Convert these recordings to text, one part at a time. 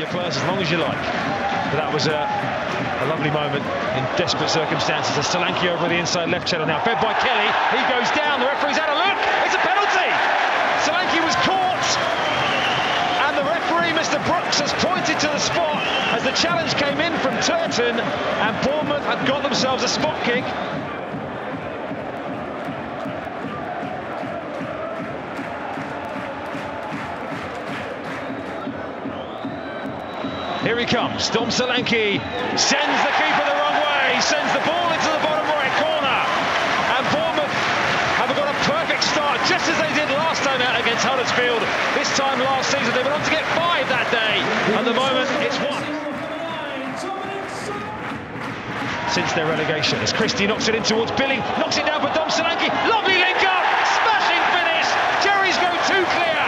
your players as long as you like. But that was a, a lovely moment in desperate circumstances. A Solanke over the inside left channel now, fed by Kelly. He goes down. The referee's had a look. It's a penalty. Solanke was caught. And the referee, Mr. Brooks, has pointed to the spot as the challenge came in from Turton. And Bournemouth had got themselves a spot kick. Here he comes, Dom Solanke sends the keeper the wrong way, sends the ball into the bottom right corner. And Bournemouth have got a perfect start, just as they did last time out against Huddersfield. This time last season, they went on to get five that day. At the moment, it's one. Since their relegation, as Christie knocks it in towards Billing, knocks it down for Dom Solanke. Lovely link up, smashing finish. Cherries go two clear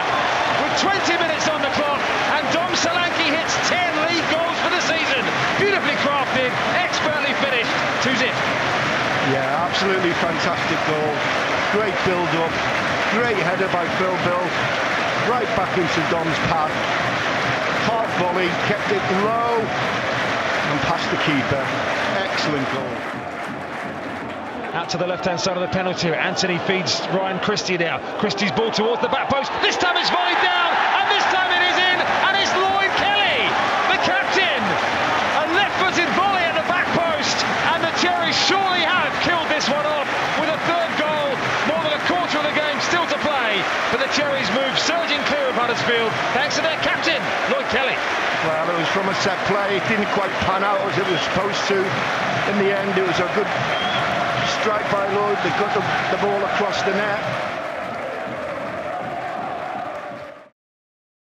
with 20 minutes on the clock, and Dom Solanke hits 10 league goals for the season. Beautifully crafted, expertly finished. 2 zip. Yeah, absolutely fantastic goal. Great build-up, great header by Phil Bill, right back into Dom's path. Half volley, kept it low and past the keeper. Excellent goal. Out to the left-hand side of the penalty. Anthony feeds Ryan Christie now. Christie's ball towards the back post. This time it's volleyed down, and this time it is in, and it's Lloyd Kelly, the captain. A left-footed volley at the back post, and the Cherries surely have killed this one off with a third goal. More than a quarter of the game still to play, but the Cherries move surging clear of Huddersfield thanks to their captain, Lloyd Kelly. Well, it was from a set play. It didn't quite pan out as it was supposed to. In the end, it was a good strike by Lloyd. They got the, the ball across the net.